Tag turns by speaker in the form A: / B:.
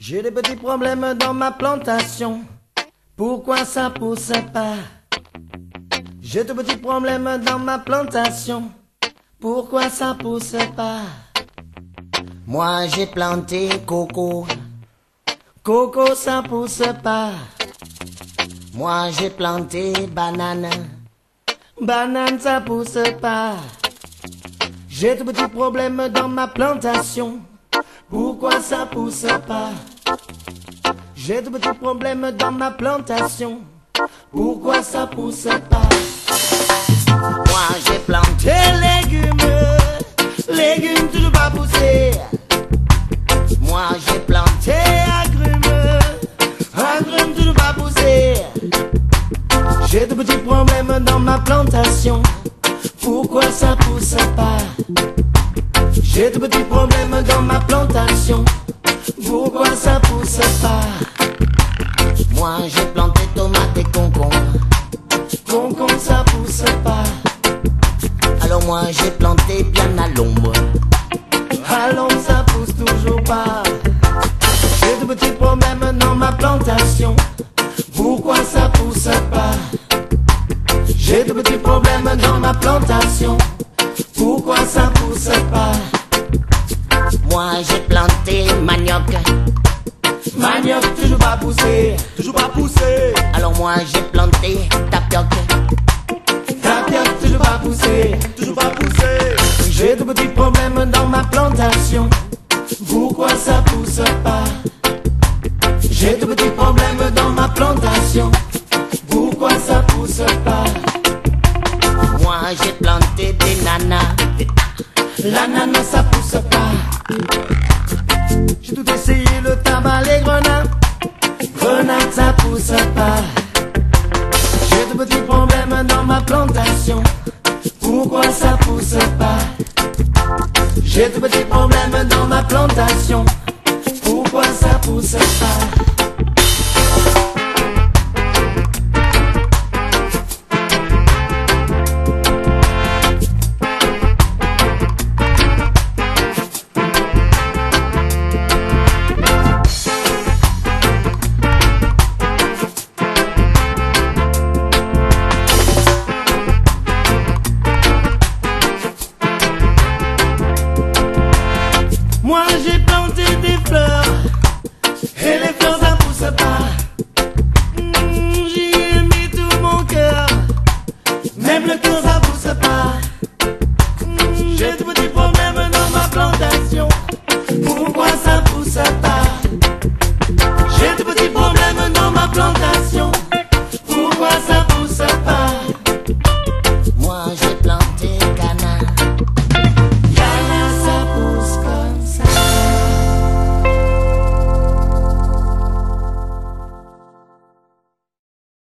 A: J'ai des petits problèmes dans ma plantation. Pourquoi ça pousse pas? J'ai de petits problèmes dans ma plantation. Pourquoi ça pousse pas?
B: Moi j'ai planté coco.
A: Coco ça pousse pas.
B: Moi j'ai planté banane.
A: Banane ça pousse pas. J'ai de petits problèmes dans ma plantation. Pourquoi ça pousse pas? J'ai de petits problèmes dans ma plantation. Pourquoi ça pousse pas?
B: Moi j'ai
A: planté légumes, légumes toujours pas poussés.
B: Moi j'ai
A: planté agrumes, agrumes pas poussés. J'ai de petits problèmes dans ma plantation. Pourquoi ça pousse pas? J'ai de petits problèmes dans ma plantation. Pourquoi ça pousse pas
B: Moi j'ai planté tomates et concombres.
A: Concombre ça pousse pas.
B: Alors moi j'ai planté bien à l'ombre.
A: À l'ombre ça pousse toujours pas. J'ai de petits problèmes dans ma plantation. Pourquoi ça pousse pas J'ai de petits problèmes dans ma plantation. Pourquoi ça pousse pas
B: Moi j'ai planté manioc.
A: Manioc toujours pas poussé. Toujours pas poussé,
B: Alors moi j'ai planté tapioc.
A: Tapioc toujours pas poussé. toujours pas poussé, J'ai de petits problèmes dans ma plantation. Pourquoi ça pousse pas? J'ai de petits problèmes dans ma plantation. Pourquoi ça pousse pas?
B: Moi j'ai planté des nanas.
A: L'ananas ça pousse pas. J'ai tout essayé, le tabac, les grenades. Grenades, ça pousse, pas. J'ai de petits problèmes dans ma plantation. Pourquoi ça pousse pas? J'ai de petits problèmes dans ma plantation. Pourquoi ça pousse pas? Moi j'ai planté des fleurs et les fleurs ça pousse pas. Mmh, J'y ai mis tout mon cœur, même le cœur ça pousse pas. Mmh, j'ai tout